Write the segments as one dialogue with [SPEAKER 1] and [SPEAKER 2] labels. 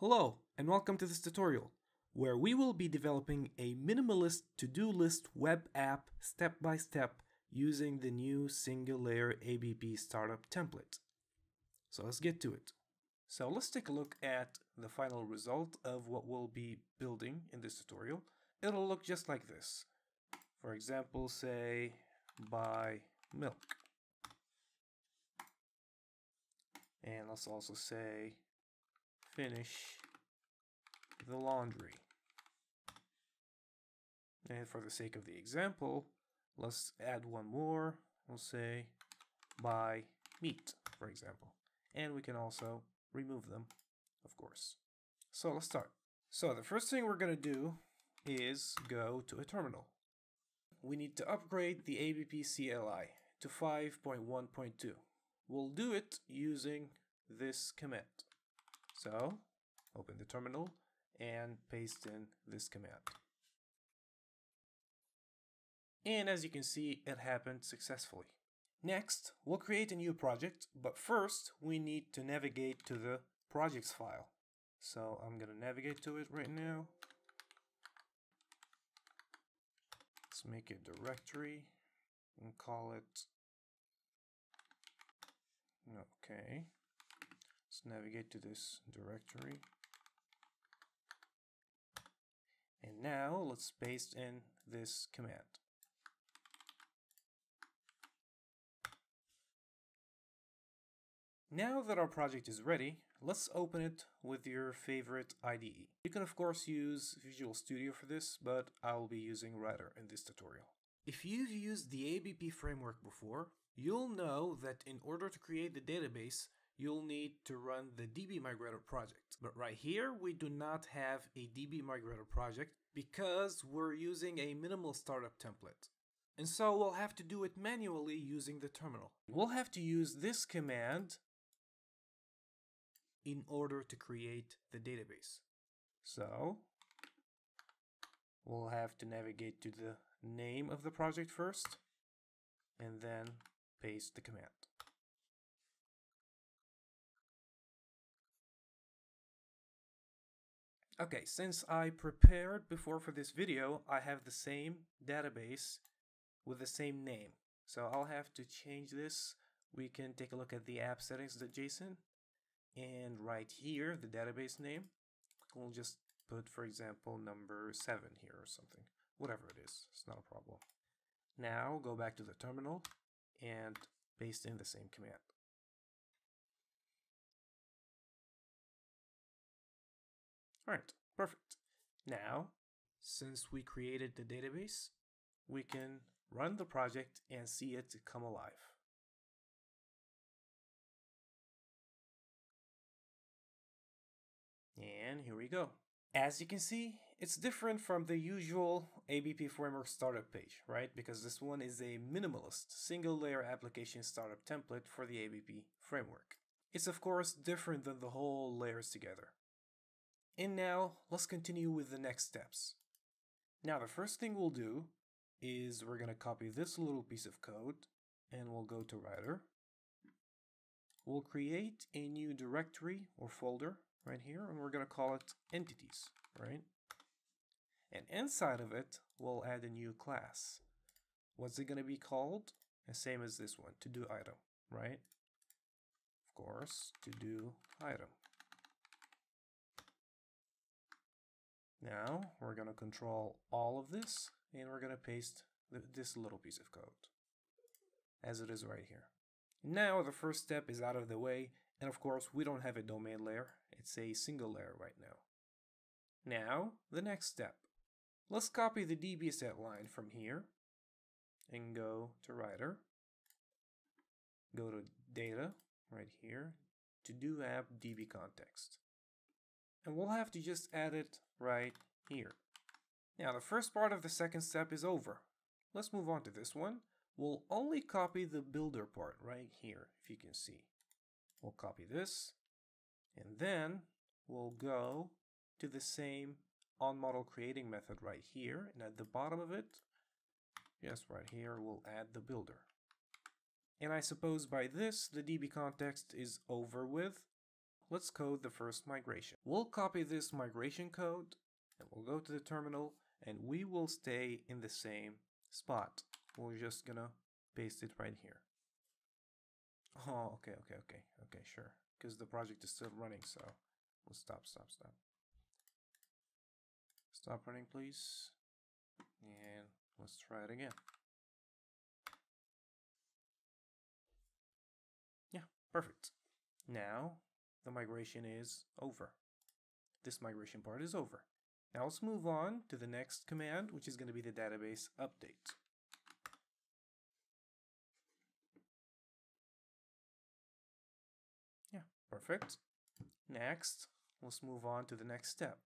[SPEAKER 1] Hello, and welcome to this tutorial, where we will be developing a minimalist to-do list web app step by step using the new single layer ABP startup template. So let's get to it. So let's take a look at the final result of what we'll be building in this tutorial. It'll look just like this. For example, say buy milk. And let's also say finish the laundry. And for the sake of the example, let's add one more. We'll say buy meat, for example. And we can also remove them, of course. So let's start. So the first thing we're going to do is go to a terminal. We need to upgrade the ABP CLI to 5.1.2. We'll do it using this command. So open the terminal and paste in this command. And as you can see, it happened successfully. Next, we'll create a new project, but first we need to navigate to the projects file. So I'm going to navigate to it right now. Let's make a directory and call it okay let's navigate to this directory and now let's paste in this command Now that our project is ready, let's open it with your favorite IDE. You can of course use Visual Studio for this, but I'll be using Rider in this tutorial. If you've used the ABP framework before, you'll know that in order to create the database, you'll need to run the DB Migrator project. But right here, we do not have a DB Migrator project because we're using a minimal startup template. And so we'll have to do it manually using the terminal. We'll have to use this command in order to create the database. So we'll have to navigate to the name of the project first and then paste the command. Okay, since I prepared before for this video, I have the same database with the same name. So I'll have to change this. We can take a look at the app settings.json and right here, the database name, we'll just put, for example, number 7 here or something. Whatever it is, it's not a problem. Now go back to the terminal and paste in the same command. Alright, perfect. Now, since we created the database, we can run the project and see it come alive. And here we go. As you can see, it's different from the usual ABP framework startup page, right? Because this one is a minimalist single layer application startup template for the ABP framework. It's of course different than the whole layers together. And now let's continue with the next steps. Now the first thing we'll do is we're going to copy this little piece of code and we'll go to Rider. We'll create a new directory or folder right here, and we're going to call it entities, right? And inside of it, we'll add a new class. What's it going to be called? The same as this one, to do item, right? Of course, to do item. Now we're going to control all of this and we're going to paste this little piece of code as it is right here. Now the first step is out of the way and of course we don't have a domain layer it's a single layer right now. Now, the next step. Let's copy the dbset line from here and go to Rider, Go to Data right here to do app db context. And we'll have to just add it right here. Now the first part of the second step is over. Let's move on to this one. We'll only copy the builder part right here, if you can see. We'll copy this, and then we'll go to the same on model creating method right here. And at the bottom of it, yes, right here, we'll add the builder. And I suppose by this, the DB context is over with. Let's code the first migration. We'll copy this migration code and we'll go to the terminal and we will stay in the same spot. We're just gonna paste it right here. Oh, okay, okay, okay, okay, sure. Because the project is still running, so we'll stop, stop, stop. Stop running, please. And let's try it again. Yeah, perfect. Now the migration is over. This migration part is over. Now let's move on to the next command, which is going to be the database update. Yeah, perfect. Next, let's move on to the next step.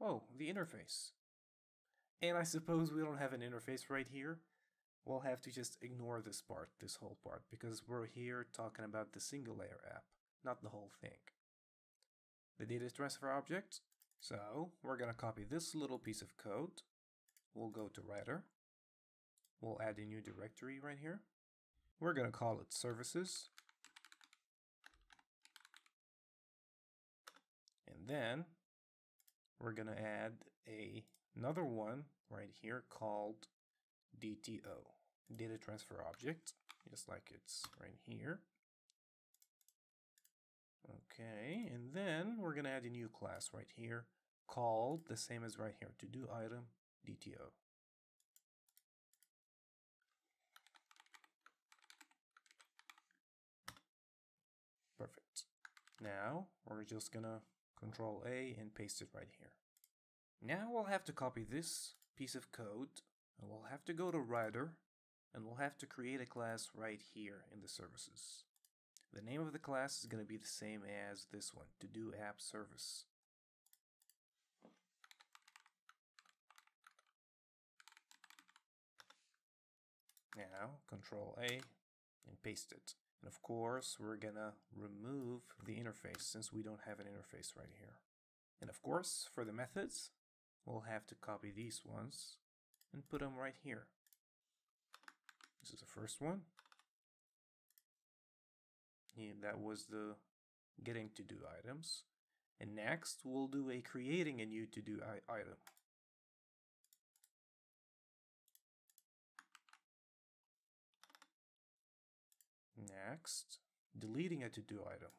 [SPEAKER 1] Oh, the interface. And I suppose we don't have an interface right here. We'll have to just ignore this part, this whole part, because we're here talking about the single layer app, not the whole thing. The data transfer object. So we're going to copy this little piece of code. We'll go to Rider. We'll add a new directory right here. We're going to call it services. And then we're going to add a, another one right here called DTO, data transfer object, just like it's right here. Okay, and then we're going to add a new class right here called the same as right here, to do item DTO. Perfect. Now we're just gonna control A and paste it right here. Now we'll have to copy this piece of code and we'll have to go to Rider and we'll have to create a class right here in the services. The name of the class is going to be the same as this one, to do app service. Now, control A and paste it. And of course, we're gonna remove the interface since we don't have an interface right here. And of course, for the methods, we'll have to copy these ones and put them right here. This is the first one. That was the getting to do items. And next, we'll do a creating a new to do item. Next, deleting a to do item.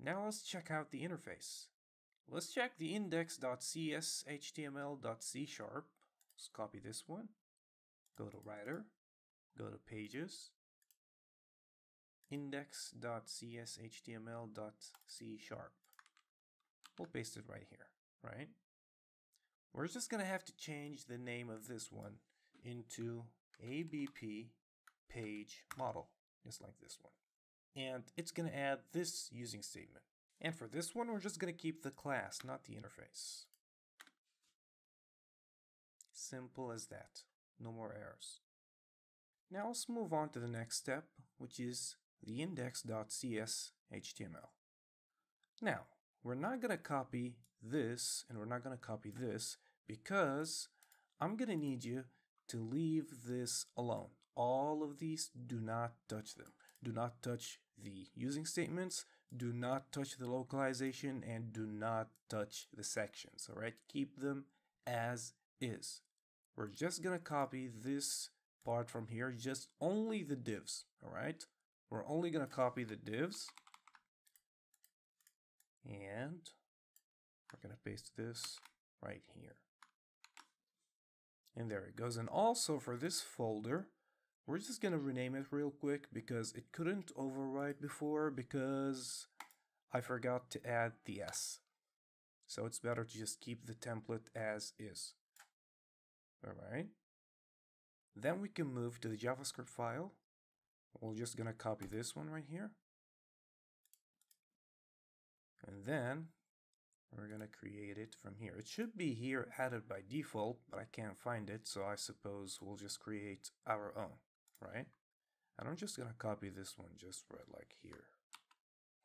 [SPEAKER 1] Now let's check out the interface. Let's check the index.cs html.c sharp. Let's copy this one. Go to Rider. Go to pages. index.cs html.c sharp. We'll paste it right here, right? We're just going to have to change the name of this one into ABP page model, just like this one. And it's going to add this using statement. And for this one, we're just going to keep the class, not the interface. Simple as that. No more errors. Now let's move on to the next step, which is the index.cs HTML. Now, we're not going to copy this and we're not going to copy this because I'm going to need you to leave this alone. All of these, do not touch them. Do not touch the using statements, do not touch the localization, and do not touch the sections, all right? Keep them as is. We're just to copy this part from here, just only the divs, all right? We're only to copy the divs. And we're to paste this right here. And there it goes. And also for this folder, we're just to rename it real quick because it couldn't overwrite before because I forgot to add the S. So it's better to just keep the template as is. Alright. Then we can move to the JavaScript file. We're just to copy this one right here. And then we're to create it from here. It should be here added by default, but I can't find it, so I suppose we'll just create our own, right? And I'm just to copy this one just right like here.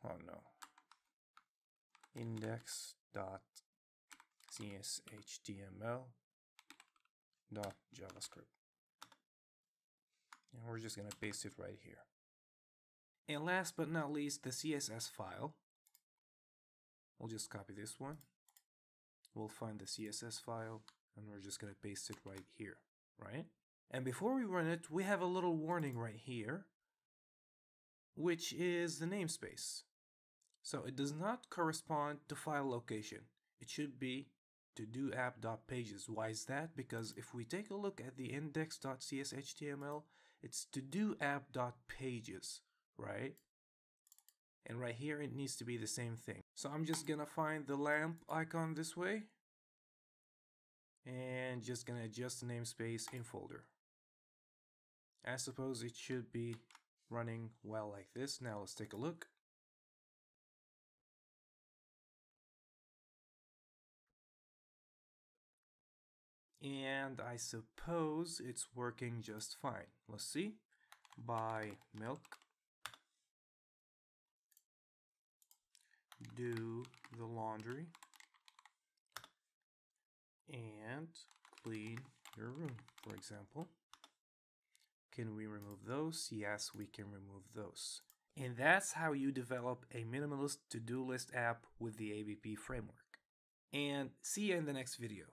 [SPEAKER 1] Oh no. Index dot cshtml dot javascript. And we're just going to paste it right here. And last but not least, the CSS file. We'll just copy this one. We'll find the CSS file and we're just going to paste it right here, right? And before we run it, we have a little warning right here, which is the namespace. So it does not correspond to file location. It should be to do app.pages. Why is that? Because if we take a look at the index.cshtml, it's to do app.pages, right? And right here, it needs to be the same thing. So I'm just gonna find the lamp icon this way and just gonna adjust the namespace in folder. I suppose it should be running well like this. Now let's take a look. And I suppose it's working just fine. Let's see. Buy milk. Do the laundry. And clean your room, for example. Can we remove those? Yes, we can remove those. And that's how you develop a minimalist to-do list app with the ABP framework. And see you in the next video.